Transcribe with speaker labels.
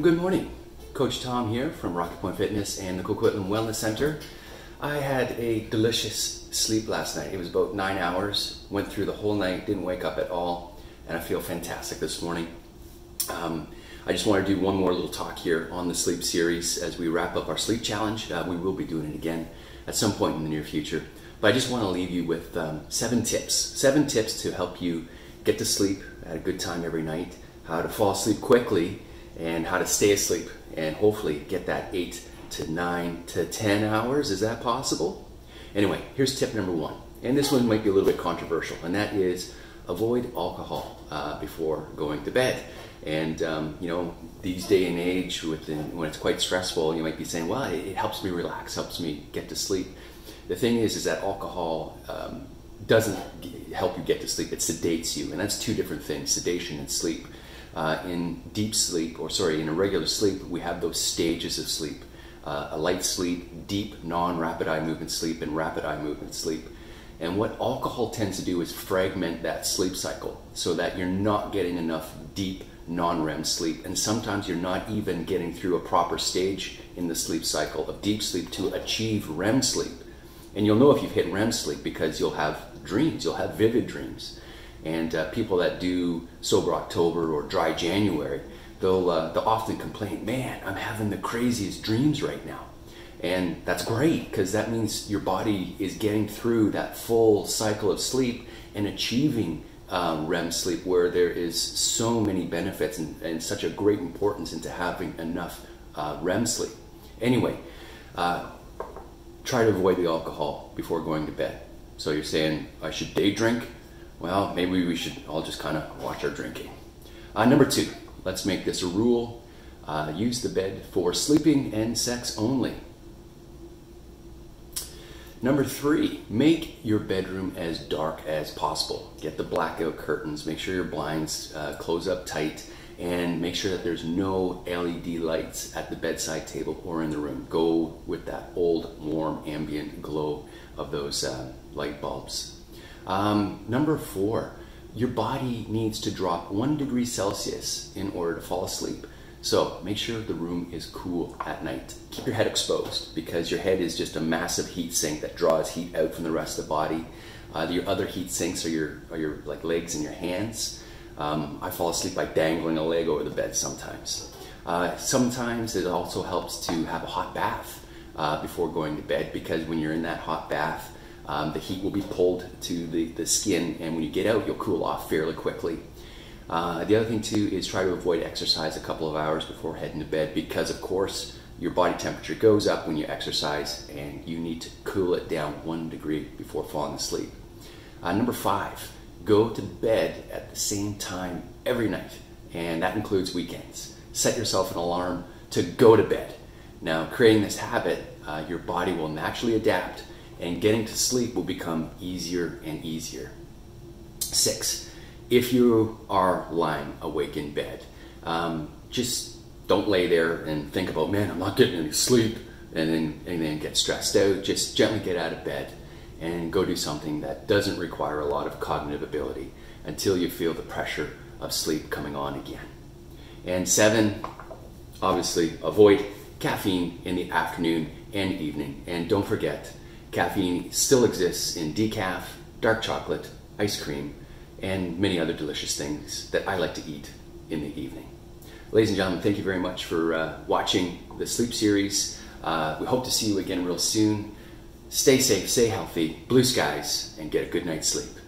Speaker 1: Good morning. Coach Tom here from Rocky Point Fitness and the Coquitlam Wellness Center. I had a delicious sleep last night. It was about nine hours. Went through the whole night, didn't wake up at all, and I feel fantastic this morning. Um, I just want to do one more little talk here on the sleep series as we wrap up our sleep challenge. Uh, we will be doing it again at some point in the near future. But I just want to leave you with um, seven tips. Seven tips to help you get to sleep at a good time every night, how to fall asleep quickly, and how to stay asleep and hopefully get that eight to nine to 10 hours. Is that possible? Anyway, here's tip number one. And this one might be a little bit controversial, and that is avoid alcohol uh, before going to bed. And um, you know, these day and age, when it's quite stressful, you might be saying, "Well, it, it, helps me relax, helps me get to sleep." The thing is, is that alcohol um, doesn't help you get to sleep; it sedates you, and that's two different things: sedation and sleep. Uh, in deep sleep, or sorry, in a regular sleep, we have those stages of sleep uh, a light sleep, deep non rapid eye movement sleep, and rapid eye movement sleep. And what alcohol tends to do is fragment that sleep cycle so that you're not getting enough deep non REM sleep. And sometimes you're not even getting through a proper stage in the sleep cycle of deep sleep to achieve REM sleep. And you'll know if you've hit REM sleep because you'll have dreams, you'll have vivid dreams. And uh, people that do Sober October or Dry January, they'll, uh, they'll often complain, man, I'm having the craziest dreams right now. And that's great because that means your body is getting through that full cycle of sleep and achieving um, REM sleep where there is so many benefits and, and such a great importance into having enough uh, REM sleep. Anyway, uh, try to avoid the alcohol before going to bed. So you're saying I should day drink? Well, maybe we should all just kind of watch our drinking. Uh, number two, let's make this a rule. Uh, use the bed for sleeping and sex only. Number three, make your bedroom as dark as possible. Get the blackout curtains, make sure your blinds uh, close up tight, and make sure that there's no LED lights at the bedside table or in the room. Go with that old, warm, ambient glow of those uh, light bulbs. Um, number four, your body needs to drop one degree Celsius in order to fall asleep. So make sure the room is cool at night. Keep your head exposed because your head is just a massive heat sink that draws heat out from the rest of the body. Uh, your other heat sinks are your, are your like legs and your hands. Um, I fall asleep by dangling a leg over the bed sometimes. Uh, sometimes it also helps to have a hot bath uh, before going to bed because when you're in that hot bath, um, the heat will be pulled to the, the skin, and when you get out, you'll cool off fairly quickly. Uh, the other thing too is try to avoid exercise a couple of hours before heading to bed because, of course, your body temperature goes up when you exercise, and you need to cool it down one degree before falling asleep. Uh, number five, go to bed at the same time every night, and that includes weekends. Set yourself an alarm to go to bed. Now, creating this habit, uh, your body will naturally adapt and getting to sleep will become easier and easier. Six, if you are lying awake in bed, um, just don't lay there and think about, man, I'm not getting any sleep, and then, and then get stressed out. Just gently get out of bed and go do something that doesn't require a lot of cognitive ability until you feel the pressure of sleep coming on again. And seven, obviously, avoid caffeine in the afternoon and evening. And don't forget, Caffeine still exists in decaf, dark chocolate, ice cream, and many other delicious things that I like to eat in the evening. Ladies and gentlemen, thank you very much for uh, watching the sleep series. Uh, we hope to see you again real soon. Stay safe, stay healthy, blue skies, and get a good night's sleep.